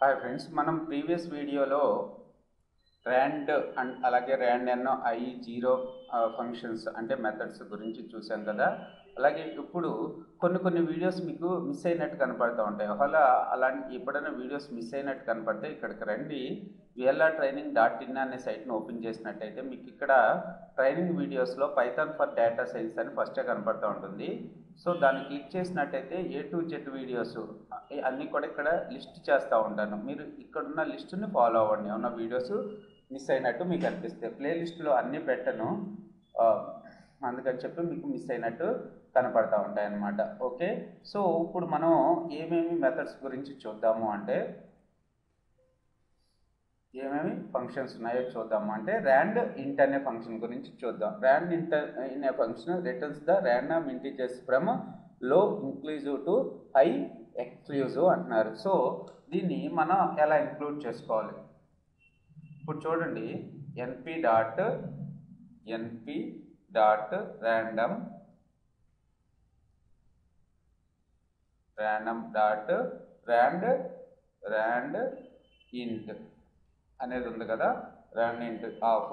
Hi friends మనం previous వీడియోలో rand and అలాగే ర్యాండ్ ఎన్నో ఐ జీరో ఫంక్షన్స్ అంటే మెథడ్స్ గురించి చూసాం కదా. అలాగే ఇప్పుడు కొన్ని కొన్ని వీడియోస్ మీకు మిస్ అయినట్టు కనపడుతూ ఉంటాయి. ఒకవేళ అలాంటి ఎప్పుడైనా వీడియోస్ మిస్ అయినట్టు కనపడితే ఇక్కడికి రండి. విఎల్ఆర్ ట్రైనింగ్ డాట్ ఇన్ అనే సైట్ని ఓపెన్ చేసినట్టయితే మీకు ఇక్కడ ట్రైనింగ్ వీడియోస్లో పైథాన్ ఫర్ డేటా సైన్స్ అని ఫస్టే కనపడుతూ ఉంటుంది. సో దాన్ని క్లిక్ చేసినట్టయితే ఏ టు జెడ్ వీడియోస్ అన్నీ కూడా ఇక్కడ లిస్ట్ చేస్తూ ఉంటాను. మీరు ఇక్కడున్న లిస్టుని ఫాలో అవ్వండి. ఉన్న వీడియోస్ మిస్ అయినట్టు మీకు అనిపిస్తాయి ప్లేలిస్ట్లో అన్నీ పెట్టను. అందుకని చెప్పి మీకు మిస్ అయినట్టు కనపడతా ఉంటాయి అన్నమాట ఓకే సో ఇప్పుడు మనం ఏమేమి మెథడ్స్ గురించి చూద్దాము అంటే ఏమేమి ఫంక్షన్స్ ఉన్నాయో చూద్దాం అంటే ర్యాండ్ ఇంట్ అనే ఫంక్షన్ గురించి చూద్దాం. ర్యాండ్ ఇంట్ అనే function returns the random integers ఫ్రమ్లో inclusive to high exclusive అంటున్నారు. సో దీన్ని మనం ఎలా ఇంక్లూడ్ చేసుకోవాలి? ఇప్పుడు చూడండి. NP dot NP dot random random dot rand rand int అనేది ఉంది కదా? ర్యాండ్ ఇంట్ ఆఫ్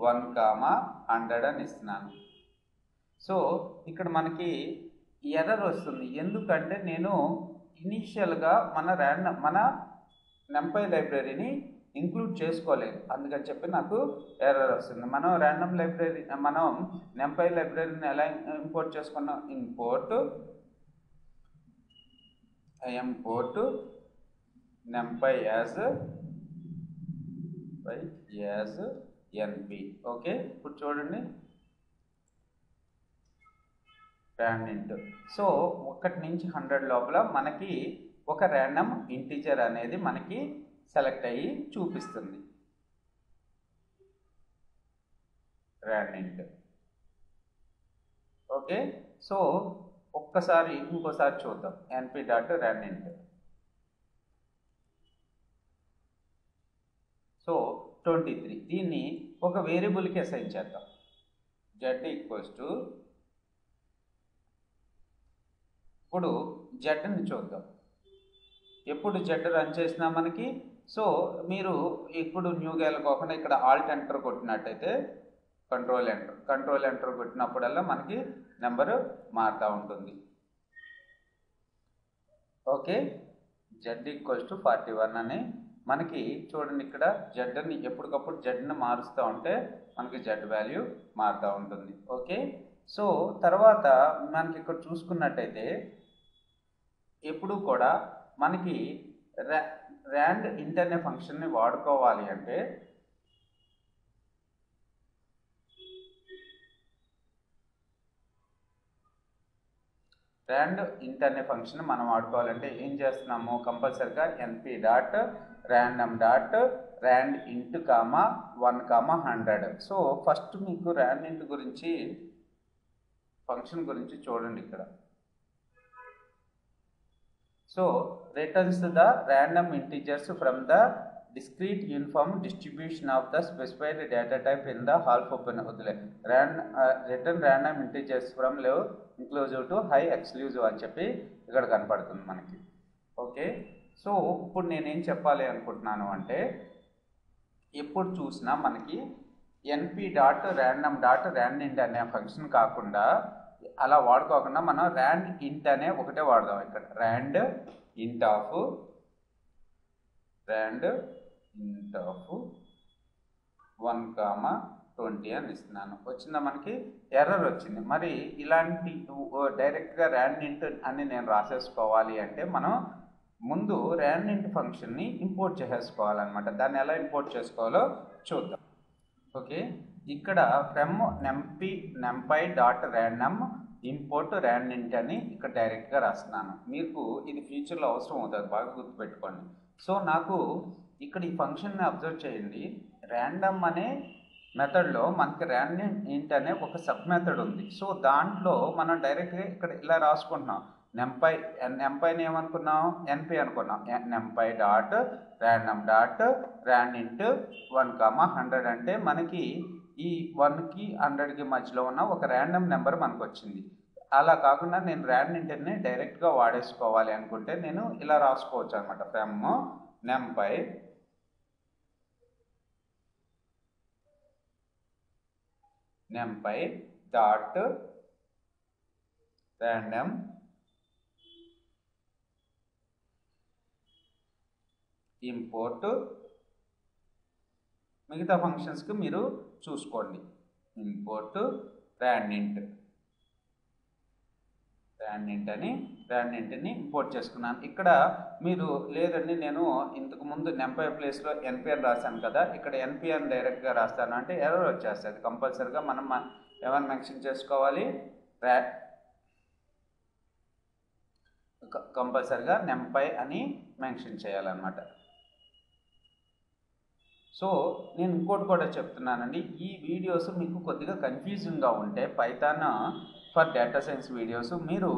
వన్ కామా హండ్రెడ్ అని ఇస్తున్నాను. సో ఇక్కడ మనకి ఎర్రర్ వస్తుంది. ఎందుకంటే నేను ఇనీషియల్గా మన ర్యాండ్ మన నెంపై లైబ్రరీని ఇంక్లూడ్ చేసుకోలేదు. అందుకని చెప్పి నాకు ఎర్రర్ వస్తుంది. మనం ర్యాండమ్ లైబ్రరీ మనం నెంపై లైబ్రరీని ఎలా ఇంపోర్ట్ చేసుకున్నాం? Import import numpy as by as NP okay ఇప్పుడు చూడండి. ర్యాండ్ సో ఒకటి నుంచి హండ్రెడ్ లోపల మనకి ఒక ర్యాండమ్ ఇంటీజర్ అనేది మనకి సెలెక్ట్ అయ్యి చూపిస్తుంది. ర్యాండ్ ఓకే సో ఒక్కసారి ఇంకోసారి చూద్దాం. NP dot rand int twenty three దీన్ని ఒక వేరియబుల్కి అసైన్ చేద్దాం. జెడ్ ఈక్వల్స్ టు ఇప్పుడు జెడ్ని చూద్దాం. ఎప్పుడు జెడ్ రన్ చేసినా మనకి సో మీరు ఇప్పుడు న్యూ కాకుండా ఇక్కడ ఆల్ట్ ఎంటర్ కొట్టినట్టయితే కంట్రోల్ ఎంటర్ కంట్రోల్ ఎంటర్ కొట్టినప్పుడల్లా మనకి నెంబరు మారుతూ ఉంటుంది. Okay? Z equals to forty one అని మనకి చూడండి ఇక్కడ జెడ్ని ఎప్పటికప్పుడు జెడ్ని మారుస్తూ ఉంటే మనకి జెడ్ వాల్యూ మారుతూ ఉంటుంది. ఓకే? సో తర్వాత మనకి ఇక్కడ చూసుకున్నట్టయితే ఎప్పుడు కూడా మనకి ర్యాండ్ ఇంట్ అనే ఫంక్షన్ని వాడుకోవాలి అంటే ర్యాండ్ ఇంట్ అనే ఫంక్షన్ మనం వాడుకోవాలంటే ఏం చేస్తున్నాము? కంపల్సరిగా NP dot random dot rand int comma one comma hundred so first మీకు ర్యాండ్ ఇంట్ గురించి ఫంక్షన్ గురించి చూడండి ఇక్కడ. So returns the random integers from the discrete uniform distribution of the specified data type in the half open వదిలే. Ran return random integers from low inclusive to high exclusive అని చెప్పి ఇక్కడ కనపడుతుంది మనకి. ఓకే సో ఇప్పుడు నేనేం చెప్పాలి అనుకుంటున్నాను అంటే ఎప్పుడు చూసినా మనకి NP dot random dot rand int అనే ఫంక్షన్ కాకుండా అలా వాడుకోకుండా మనం ర్యాండ్ ఇంట్ అనే ఒకటే వాడదాం ఇక్కడ. Rand int of rand int of one comma twenty అని ఇస్తున్నాను. వచ్చిందా మనకి? ఎర్రర్ వచ్చింది. మరి ఇలాంటి డైరెక్ట్గా ర్యాండ్ ఇంట్ అని నేను రాసేసుకోవాలి అంటే మనం ముందు ర్యాండ్ ఇంట్ ఫంక్షన్ని ఇంపోర్ట్ చేసేసుకోవాలన్నమాట. దాన్ని ఎలా ఇంపోర్ట్ చేసుకోవాలో చూద్దాం. ఓకే? ఇక్కడ from numpy numpy dot random import rand int అని ఇక్కడ డైరెక్ట్గా రాస్తున్నాను. మీకు ఇది ఫ్యూచర్లో అవసరం అవుతుంది. బాగా గుర్తుపెట్టుకోండి. సో నాకు ఇక్కడ ఈ ఫంక్షన్ని అబ్జర్వ్ చేయండి. ర్యాండమ్ అనే మెథడ్లో మనకి ర్యాండెంట్ ఇంట్ అనే ఒక సబ్ మెథడ్ ఉంది. సో దాంట్లో మనం డైరెక్ట్గా ఇక్కడ ఇలా రాసుకుంటున్నాం. నెంపై నెంపైని ఏమనుకున్నాం? ఎన్పి అనుకున్నాం. NumPy dot random dot rand int one comma hundred అంటే మనకి ఈ వన్కి హండ్రెడ్కి మధ్యలో ఉన్న ఒక ర్యాండమ్ నెంబర్ మనకు వచ్చింది అలా కాకుండా నేను ర్యాండ్ ఇంటర్ని డైరెక్ట్గా వాడేసుకోవాలి అనుకుంటే నేను ఇలా రాసుకోవచ్చు అనమాట from numpy numpy dot random import మిగతా ఫంక్షన్స్కి మీరు చూసుకోండి. ఇంపోర్ట్ ర్యాండింట్ ర్యాండింట్ అని ర్యాండింట్ని ఇంపోర్ట్ చేసుకున్నాను. ఇక్కడ మీరు లేదండి నేను ఇంతకు ముందు నెంపై ప్లేస్లో ఎన్పిఆర్ రాశాను కదా ఇక్కడ ఎన్పిఆర్ డైరెక్ట్గా రాస్తాను. అంటే ఎర్రర్ వచ్చేస్తుంది. కంపల్సరీగా మనం ఎవరు మెన్షన్ చేసుకోవాలి? ర్యా కంపల్సరిగా నెంపై అని మెన్షన్ చేయాలన్నమాట. సో నేను ఇంకోటి కూడా చెప్తున్నానండి. ఈ వీడియోస్ మీకు కొద్దిగా కన్ఫ్యూజింగ్గా ఉంటే Python for data science videos మీరు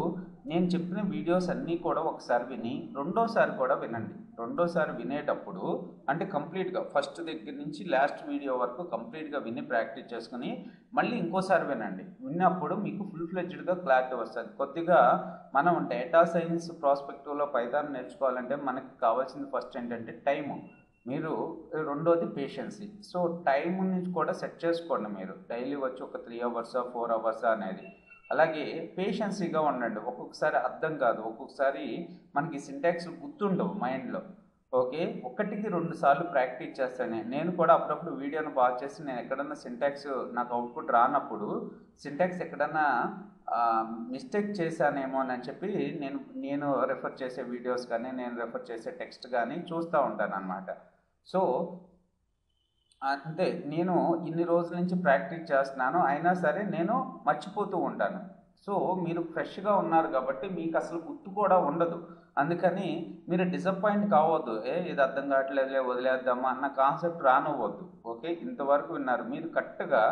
నేను చెప్పిన వీడియోస్ అన్నీ కూడా ఒకసారి విని రెండోసారి కూడా వినండి. రెండోసారి వినేటప్పుడు అంటే కంప్లీట్గా ఫస్ట్ దగ్గర నుంచి లాస్ట్ వీడియో వరకు కంప్లీట్గా విని ప్రాక్టీస్ చేసుకుని మళ్ళీ ఇంకోసారి వినండి. విన్నప్పుడు మీకు ఫుల్ ఫ్లెడ్జ్డ్గా క్లారిటీ వస్తుంది. కొద్దిగా మనం డేటా సైన్స్ ప్రాస్పెక్టివ్లో పైథాన్ నేర్చుకోవాలంటే మనకి కావాల్సింది ఫస్ట్ ఏంటంటే టైము. మీరు రెండోది పేషెన్సీ సో టైం నుంచి కూడా సెట్ చేసుకోండి మీరు. డైలీ వచ్చి ఒక త్రీ అవర్సా ఫోర్ అవర్సా అనేది. అలాగే పేషెన్సీగా ఉండండి. ఒక్కొక్కసారి అర్థం కాదు. ఒక్కొక్కసారి మనకి సింటాక్స్ గుర్తుండవు మైండ్లో ఓకే ఒకటికి రెండు సార్లు ప్రాక్టీస్ చేస్తాను. నేను కూడా అప్పుడప్పుడు వీడియోను బాగా చేసి నేను ఎక్కడన్నా సింటాక్స్ నాకు అవుట్పుట్ రానప్పుడు సింటాక్స్ ఎక్కడన్నా మిస్టేక్ చేశానేమో అని చెప్పి నేను నేను రెఫర్ చేసే వీడియోస్ కానీ నేను రెఫర్ చేసే టెక్స్ట్ కానీ చూస్తూ ఉంటాను అనమాట సో అంతే నేను ఇన్ని రోజుల నుంచి ప్రాక్టీస్ చేస్తున్నాను. అయినా సరే నేను మర్చిపోతూ ఉంటాను. సో మీరు ఫ్రెష్గా ఉన్నారు కాబట్టి మీకు అసలు గుర్తు కూడా ఉండదు. అందుకని మీరు డిసప్పాయింట్ కావద్దు. ఏ ఇది అర్థం కావట్లేదులే వదిలేద్దామా అన్న కాన్సెప్ట్ రానివ్వద్దు. ఓకే? ఇంతవరకు విన్నారు. మీరు కరెక్ట్గా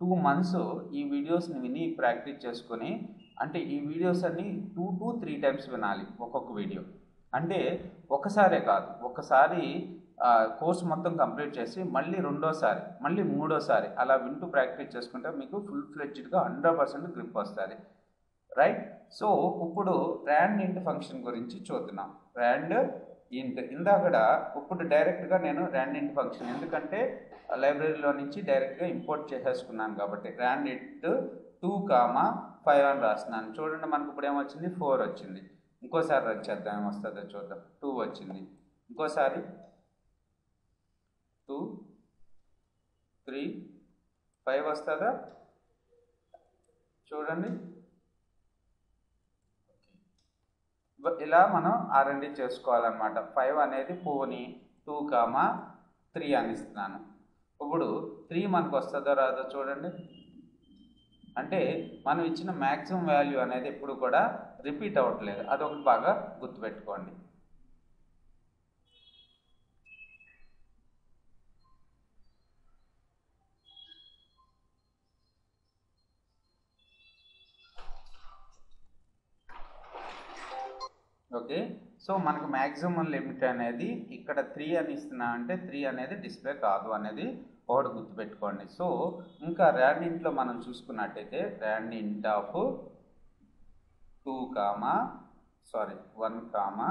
టూ మంత్స్ ఈ వీడియోస్ని విని ప్రాక్టీస్ చేసుకొని అంటే ఈ వీడియోస్ అన్ని టూ టు త్రీ టైమ్స్ వినాలి ఒక్కొక్క వీడియో. అంటే ఒకసారే కాదు. ఒకసారి కోర్స్ మొత్తం కంప్లీట్ చేసి మళ్ళీ రెండోసారి మళ్ళీ మూడోసారి అలా వింటూ ప్రాక్టీస్ చేసుకుంటే మీకు ఫుల్ ఫ్లెడ్జ్డ్గా హండ్రెడ్ పర్సెంట్ గ్రిప్ వస్తుంది. రైట్ సో ఇప్పుడు ర్యాండ్ ఇంట్ ఫంక్షన్ గురించి చూద్దాం. ర్యాండ్ ఇంట్ ఇందాకడ ఇప్పుడు డైరెక్ట్గా నేను ర్యాండ్ ఇంట్ ఫంక్షన్ ఎందుకంటే లైబ్రరీలో నుంచి డైరెక్ట్గా ఇంపోర్ట్ చేసేసుకున్నాను కాబట్టి ర్యాండ్ ఇంట్ టూ కామా ఫైవ్ అని రాస్తున్నాను. చూడండి మనకు ఇప్పుడు ఏమొచ్చింది? ఫోర్ వచ్చింది. ఇంకోసారి రన్ చేద్దాం. ఏమొస్తుందో చూద్దాం. టూ వచ్చింది. ఇంకోసారి టూ త్రీ ఫైవ్ వస్తుందా? చూడండి. ఇలా మనం ఆర్ఎండి చేసుకోవాలన్నమాట. ఫైవ్ అనేది పోనీ టూ కామా త్రీ అని ఇస్తున్నాను. ఇప్పుడు త్రీ మనకు వస్తుందో రాదో చూడండి. అంటే మనం ఇచ్చిన మ్యాక్సిమం వాల్యూ అనేది ఎప్పుడు కూడా రిపీట్ అవ్వట్లేదు. అదొకటి బాగా గుర్తుపెట్టుకోండి. ఓకే? సో మనకు మ్యాక్సిమం లిమిట్ అనేది ఇక్కడ త్రీ అని ఇస్తున్నా అంటే త్రీ అనేది డిస్ప్లే కాదు అనేది ఒకటి గుర్తుపెట్టుకోండి. సో ఇంకా ర్యాండ్ ఇంట్లో మనం చూసుకున్నట్టయితే rand int of two comma sorry one comma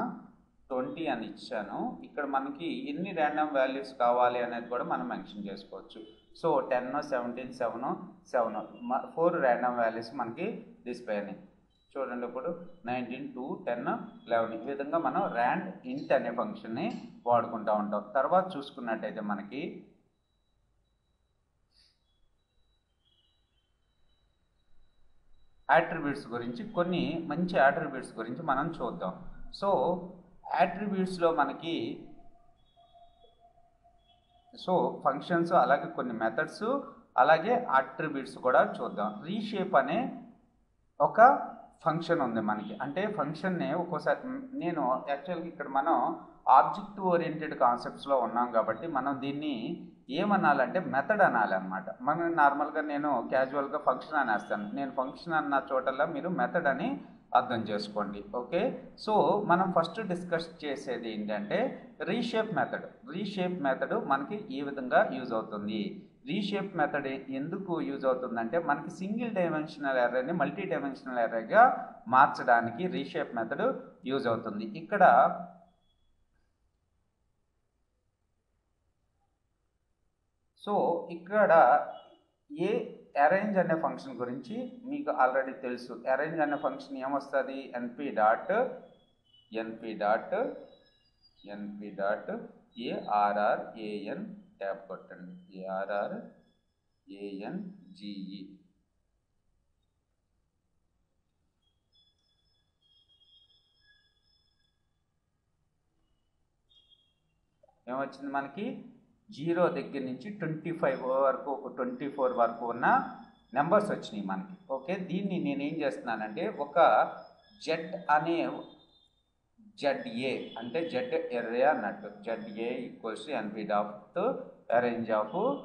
twenty అని ఇచ్చాను. ఇక్కడ మనకి ఎన్ని ర్యాండమ్ వాల్యూస్ కావాలి అనేది కూడా మనం మెన్షన్ చేసుకోవచ్చు. So ten seventeen seven seven four random values మనకి డిస్ప్లే అయినాయి. చూడండి ఇప్పుడు నైన్టీన్ టూ టెన్ లెవెన్ ఈ విధంగా మనం ర్యాండ్ ఇంట్ అనే ఫంక్షన్ని వాడుకుంటూ ఉంటాం. తర్వాత చూసుకున్నట్టయితే మనకి యాట్రిబ్యూట్స్ గురించి కొన్ని మంచి యాట్రిబ్యూట్స్ గురించి మనం చూద్దాం. సో యాట్రిబ్యూట్స్లో మనకి సో ఫంక్షన్స్ అలాగే కొన్ని మెథడ్స్ అలాగే అట్రిబ్యూట్స్ కూడా చూద్దాం. రీషేప్ అనే ఒక ఫంక్షన్ ఉంది మనకి. అంటే ఫంక్షన్ని ఒక్కోసారి నేను యాక్చువల్గా ఇక్కడ మనం ఆబ్జెక్ట్ ఓరియంటెడ్ కాన్సెప్ట్స్లో ఉన్నాం కాబట్టి మనం దీన్ని ఏమనాలంటే మెథడ్ అనాలి అనమాట మనం నార్మల్గా నేను క్యాజువల్గా ఫంక్షన్ అనేస్తాను. నేను ఫంక్షన్ అన్న చోటల్లా మీరు మెథడ్ అని అర్థం చేసుకోండి ఓకే? సో మనం ఫస్ట్ డిస్కస్ చేసేది ఏంటంటే రీషేప్ మెథడ్. రీషేప్ మెథడ్ మనకి ఈ విధంగా యూజ్ అవుతుంది. రీషేప్ మెథడ్ ఎందుకు యూజ్ అవుతుందంటే మనకి సింగిల్ డైమెన్షనల్ ఎర్రని మల్టీ డైమెన్షనల్ ఎర్రగా మార్చడానికి రీషేప్ మెథడ్ యూజ్ అవుతుంది. ఇక్కడ సో ఇక్కడ ఏ అరేంజ్ అనే ఫంక్షన్ గురించి మీకు ఆల్రెడీ తెలుసు. అరేంజ్ అనే ఫంక్షన్ ఏమొస్తుంది? NP dot NP dot NP dot ARR AN tab కొట్టండి. ఏఆర్ఆర్ ఏఎన్ జిఈ ఏమొచ్చింది మనకి? జీరో దగ్గర నుంచి ట్వంటీ ఫైవ్ వరకు ఒక ట్వంటీ ఫోర్ వరకు ఉన్న నెంబర్స్ వచ్చినాయి మనకి. ఓకే? దీన్ని నేనేం చేస్తున్నానంటే ఒక జెడ్ అనే జెడ్ఏ అంటే జెడ్ ఎర్రే అన్నట్టు. ZA equals to ఎన్పీడ్ of arange of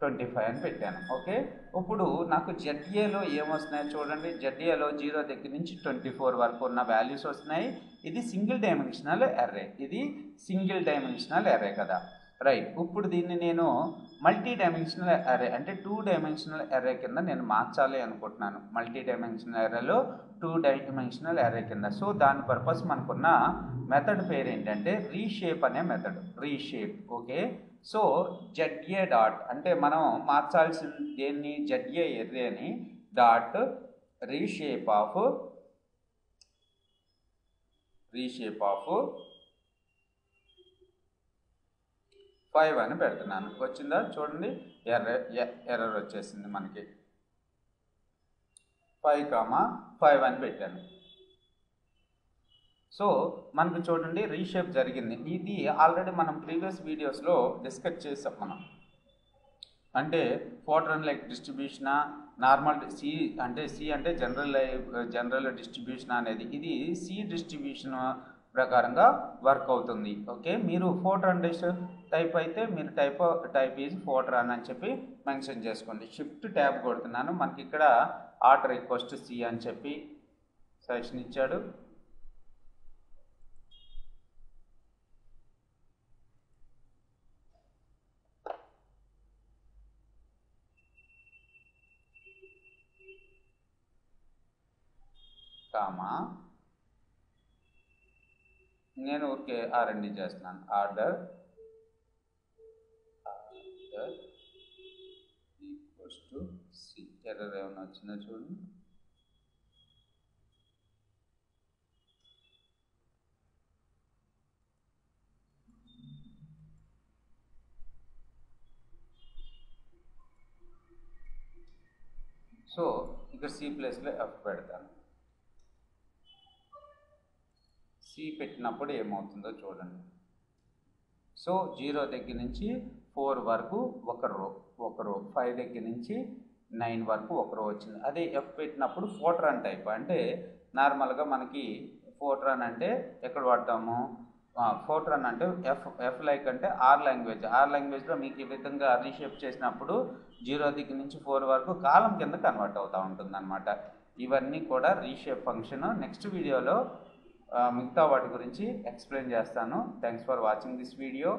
twenty five అని పెట్టాను. ఓకే? ఇప్పుడు నాకు జెడ్ఏలో ఏమొస్తున్నాయి చూడండి. జెడ్ఏలో జీరో దగ్గర నుంచి ట్వంటీ ఫోర్ వరకు ఉన్న వాల్యూస్ వస్తున్నాయి. ఇది సింగిల్ డైమెన్షనల్ ఎర్రే. ఇది సింగిల్ డైమెన్షనల్ ఎర్రే కదా. రైట్ ఇప్పుడు దీన్ని నేను మల్టీ డైమెన్షనల్ ఎర్రే అంటే టూ డైమెన్షనల్ ఎర్రే కింద నేను మార్చాలి అనుకుంటున్నాను. మల్టీ డైమెన్షనల్ ఎర్రేలో టూ డైమెన్షనల్ ఎర్రే కింద. సో దాని పర్పస్ మనకున్న మెథడ్ పేరు ఏంటంటే రీషేప్ అనే method reshape okay so ZA dot అంటే మనం మార్చాల్సిన దేన్ని ZA ఎర్రేని dot reshape of reshape of five అని పెడుతున్నాను. వచ్చిందా? చూడండి. ఎర్ర ఎర్రర్ వచ్చేసింది మనకి. Five comma? ఫైవ్ అని పెట్టాను. సో మనకు చూడండి రీషేప్ జరిగింది. ఇది ఆల్రెడీ మనం ప్రీవియస్ వీడియోస్లో డిస్కస్ చేసాం మనం. అంటే ఫోటోన్ లైక్ డిస్ట్రిబ్యూషనా నార్మల్ సి అంటే సి అంటే జనరల్ జనరల్ డిస్ట్రిబ్యూషన్ అనేది. ఇది సి డిస్ట్రిబ్యూషన్ ప్రకారంగా వర్క్ అవుతుంది. ఓకే? మీరు ఫోటోన్ డిస్ట్ టైప్ అయితే మీరు టైప్ టైప్ ఈజ్ ఫోటోన్ అని చెప్పి మెన్షన్ చేసుకోండి. షిఫ్ట్ ట్యాబ్ కొడుతున్నాను. మనకి ఇక్కడ ఆర్డర్ రిక్వెస్ట్ సి అని చెప్పి సజెషన్ ఇచ్చాడు. కామా నేను ఊరికే ఆర్ఎండి చేస్తున్నాను. Order order equals to C error ఏమైనా వచ్చిందో చూడండి. సో ఇక్కడ సి ప్లేస్లో ఎఫ్ పెడతాను. సి పెట్టినప్పుడు ఏమవుతుందో చూడండి. సో జీరో దగ్గర నుంచి ఫోర్ వరకు ఒక రో ఒక రో ఫైవ్ దగ్గర నుంచి నైన్ వరకు ఒక రో వచ్చింది. అదే ఎఫ్ పెట్టినప్పుడు ఫోట్రాన్ టైప్. అంటే నార్మల్గా మనకి ఫోట్రాన్ అంటే ఎక్కడ వాడతాము ఫోట్రాన్ అంటే ఎఫ్ ఎఫ్ లైక్ అంటే ఆర్ లాంగ్వేజ్ ఆర్ లాంగ్వేజ్లో మీకు ఈ విధంగా రీషేప్ చేసినప్పుడు జీరో దగ్గర నుంచి ఫోర్ వరకు కాలం కింద కన్వర్ట్ అవుతూ ఉంటుంది అనమాట ఇవన్నీ కూడా రీషేప్ ఫంక్షన్ నెక్స్ట్ వీడియోలో మిగతా వాటి గురించి ఎక్స్ప్లెయిన్ చేస్తాను. Thanks for watching this video